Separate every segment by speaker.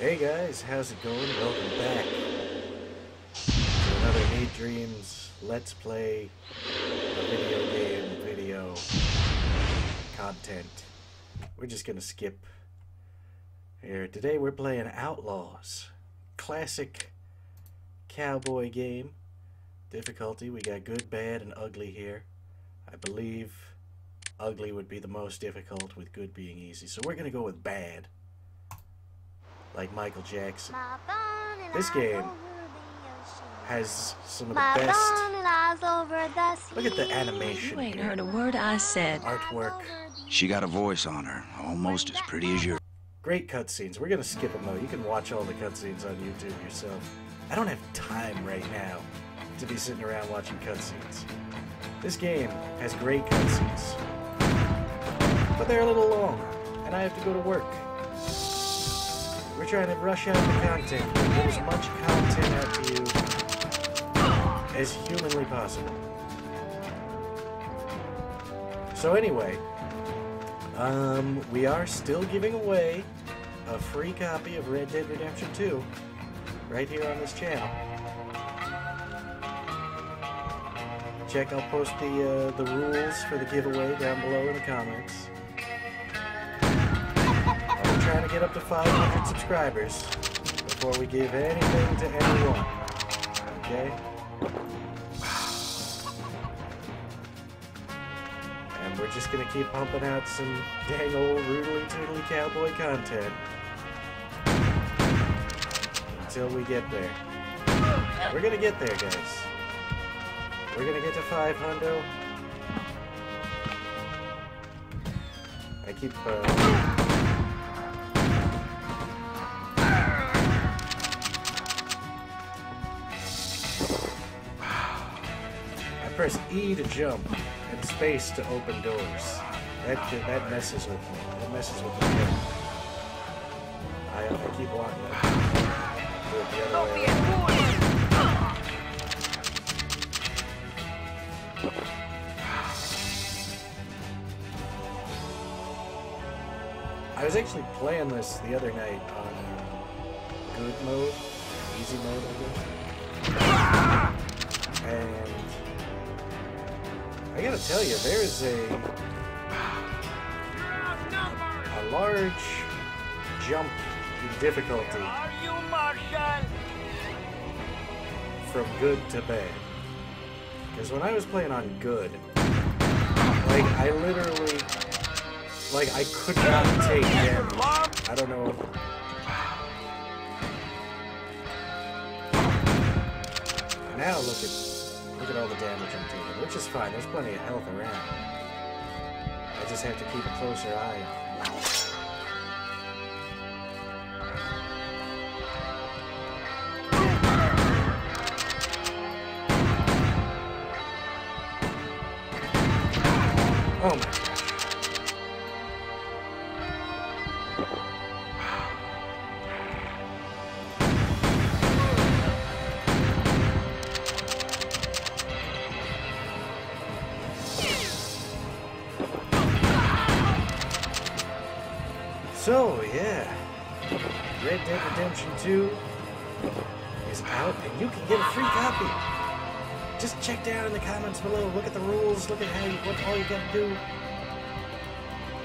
Speaker 1: Hey guys, how's it going? Welcome back to another NEET Dreams Let's Play a video game video content. We're just gonna skip here. Today we're playing Outlaws. Classic cowboy game. Difficulty, we got good, bad, and ugly here. I believe ugly would be the most difficult with good being easy. So we're gonna go with bad like Michael Jackson. This game has some of the best. Look at the animation.
Speaker 2: You ain't heard a word I said.
Speaker 1: Artwork.
Speaker 3: She got a voice on her, almost as pretty as yours.
Speaker 1: Great cutscenes. We're gonna skip them though. You can watch all the cutscenes on YouTube yourself. I don't have time right now to be sitting around watching cutscenes. This game has great cutscenes, but they're a little long, and I have to go to work. Trying to rush out the content, get as much content out to you as humanly possible. So anyway, um, we are still giving away a free copy of Red Dead Redemption 2 right here on this channel. Check, I'll post the uh, the rules for the giveaway down below in the comments. Trying to get up to 500 subscribers before we give anything to anyone. Okay? And we're just gonna keep pumping out some dang old roodly toodly cowboy content until we get there. We're gonna get there, guys. We're gonna get to 500. I keep. Uh, press E to jump and space to open doors. That that messes with me. That messes with me. I, I keep wanting to do it the other way. I was actually playing this the other night on um, good mode, easy mode, I guess. And I gotta tell you, there is a a large jump in difficulty from good to bad. Because when I was playing on good, like I literally, like I could not take damage. I don't know. Now look at look at all the damage I'm taking, which is fine. There's plenty of health around. I just have to keep a closer eye on. Oh Dead Redemption 2 is out, and you can get a free copy. Just check down in the comments below. Look at the rules. Look at how you, what all you gotta do.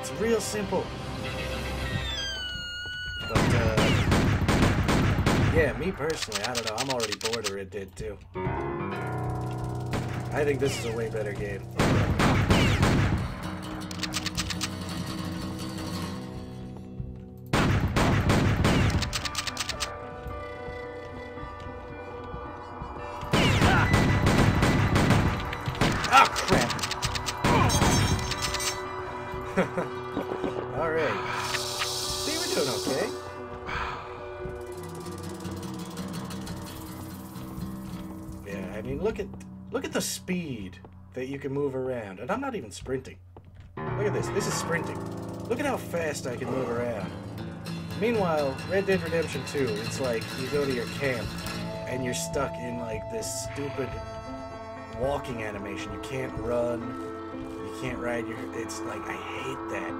Speaker 1: It's real simple. But, uh, yeah, me personally, I don't know. I'm already bored of Red Dead 2. I think this is a way better game. Alright. See, we're doing okay. Yeah, I mean, look at look at the speed that you can move around, and I'm not even sprinting. Look at this. This is sprinting. Look at how fast I can move around. Meanwhile, Red Dead Redemption 2, it's like you go to your camp and you're stuck in like this stupid walking animation. You can't run can't ride your. It's like I hate that.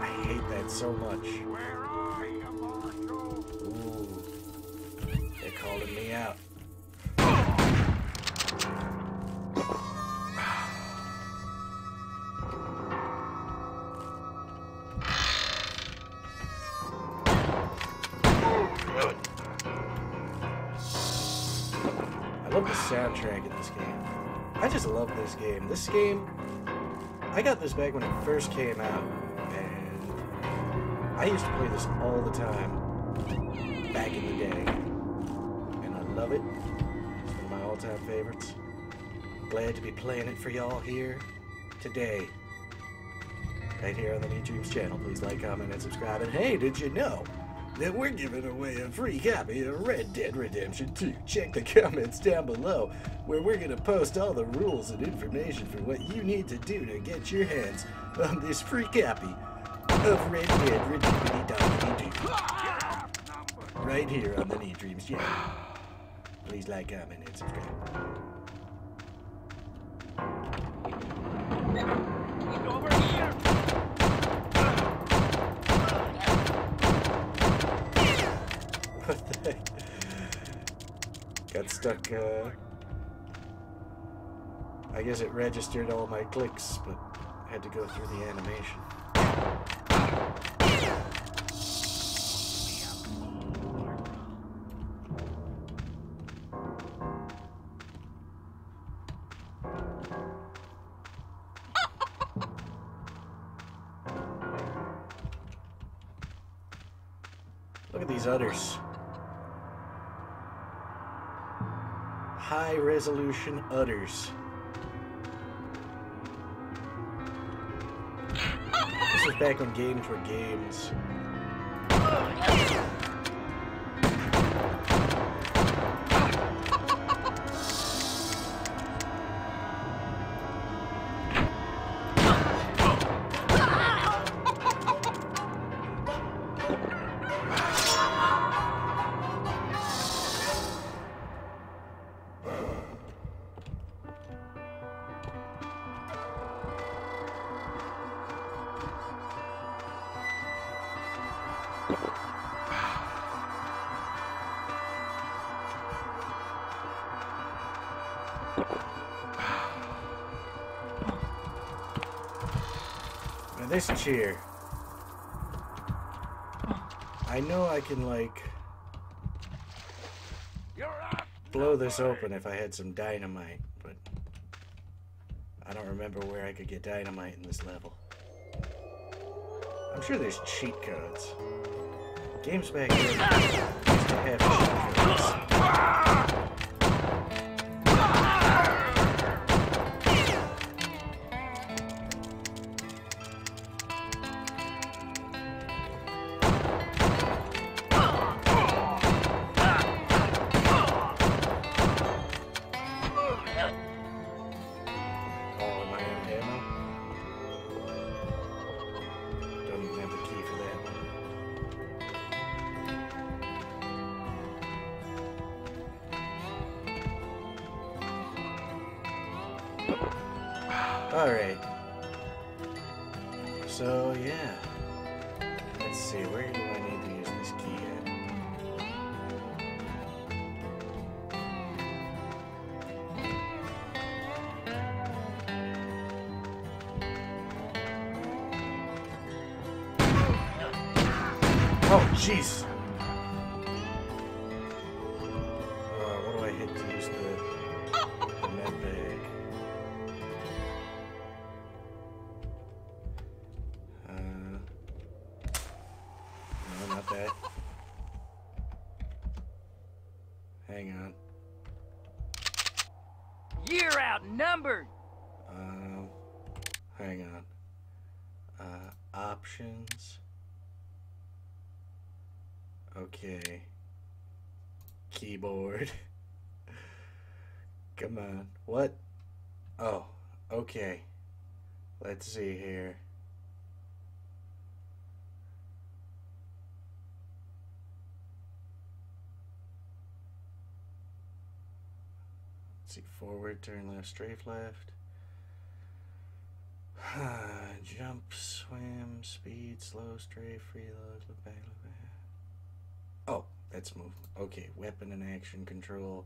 Speaker 1: I hate that so much.
Speaker 4: Where are you, Ooh, they're calling me out.
Speaker 1: I love the soundtrack in this game. I just love this game. This game, I got this back when it first came out, and I used to play this all the time back in the day. And I love it. It's one of my all-time favorites. Glad to be playing it for y'all here today. Right here on the NEET Dreams channel. Please like, comment, and subscribe. And hey, did you know that we're giving away a free copy of Red Dead Redemption 2? Check the comments down below where we're going to post all the rules and information for what you need to do to get your hands on this free copy of Red Dead Redemption 2. Right here on the NEET Dreams channel. Please like, comment, and subscribe. Stuck, uh... I guess it registered all my clicks, but had to go through the animation. Look at these udders. High resolution udders. This was back when games were games. This chair. I know I can like blow this open if I had some dynamite, but I don't remember where I could get dynamite in this level. I'm sure there's cheat codes. Games back have cheat codes. Oh, jeez. Uh, what do I hit to use the, the med bag? Uh, no, not that. Hang on.
Speaker 2: You're outnumbered!
Speaker 1: Um, hang on. Uh, options. Okay. Keyboard. Come on. What? Oh, okay. Let's see here. Let's see, forward, turn left, strafe left. Jump, swim, speed, slow, strafe, reload, look back, look back. Oh, that's move. Okay, weapon and action control.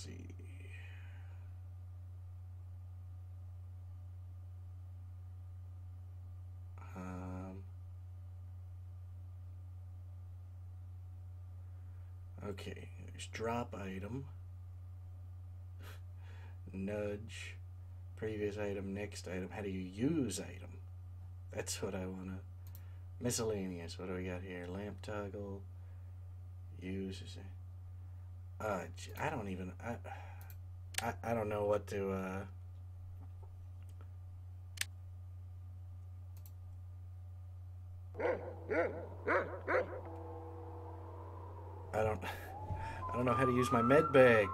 Speaker 1: See. Um. Okay, there's drop item, nudge, previous item, next item. How do you use item? That's what I want to. Miscellaneous. What do we got here? Lamp toggle. Use. Uh, I don't even. I, I, I don't know what to. Uh, I don't. I don't know how to use my med bag.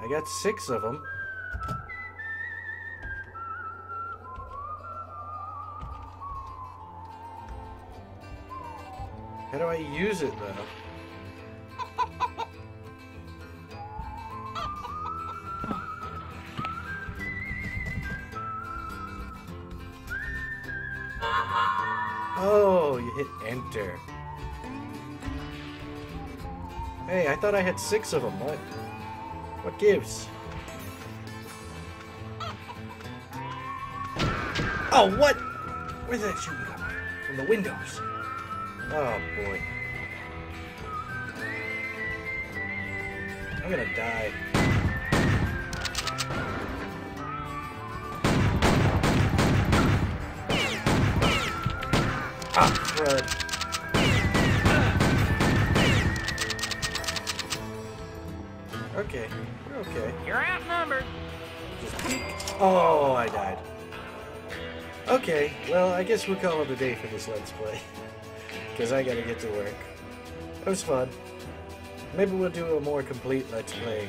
Speaker 1: I got six of them. How do I use it though? Oh, you hit enter. Hey, I thought I had six of them. What? What gives? Oh, what? Where's that? From the windows. Oh boy. I'm gonna die. Ah, crud. Okay, we're okay.
Speaker 2: You're outnumbered.
Speaker 1: Oh, I died. Okay, well, I guess we'll call it a day for this Let's Play. Because I gotta get to work. It was fun. Maybe we'll do a more complete Let's Play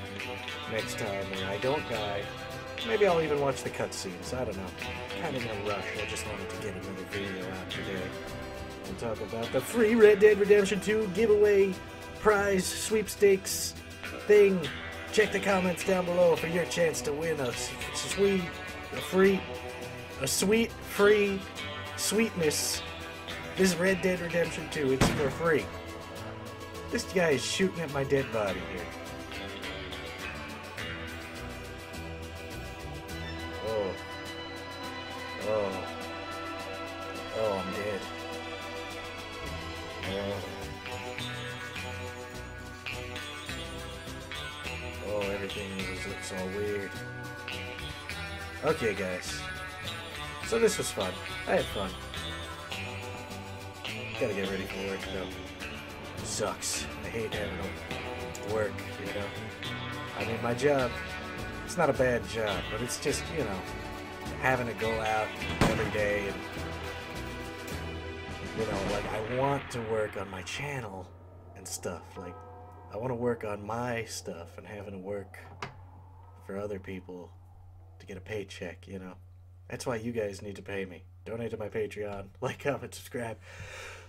Speaker 1: next time where I don't die. Maybe I'll even watch the cutscenes. I don't know. Kind of in a rush. I just wanted to get another video out today. And talk about the free Red Dead Redemption 2 giveaway prize sweepstakes thing. Check the comments down below for your chance to win a sweet, a free, a sweet, free sweetness. This is Red Dead Redemption 2. It's for free. This guy is shooting at my dead body here. Oh. Oh. Oh, I'm dead. Oh. Oh, everything is, looks all weird. Okay, guys. So this was fun. I had fun. Gotta get ready for work, though. Sucks. I hate having to work, you know. I mean, my job, it's not a bad job, but it's just, you know, having to go out every day and, you know, like, I want to work on my channel and stuff. Like, I want to work on my stuff and having to work for other people to get a paycheck, you know. That's why you guys need to pay me. Donate to my Patreon, like, comment, subscribe.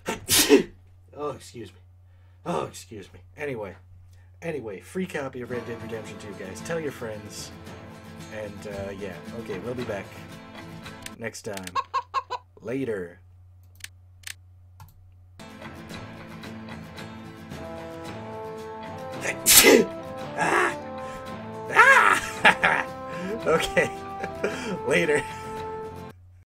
Speaker 1: oh, excuse me. Oh, excuse me. Anyway, anyway, free copy of Red Dead Redemption 2, guys. Tell your friends. And, uh, yeah. Okay, we'll be back next time. Later. ah! Ah! okay. Later.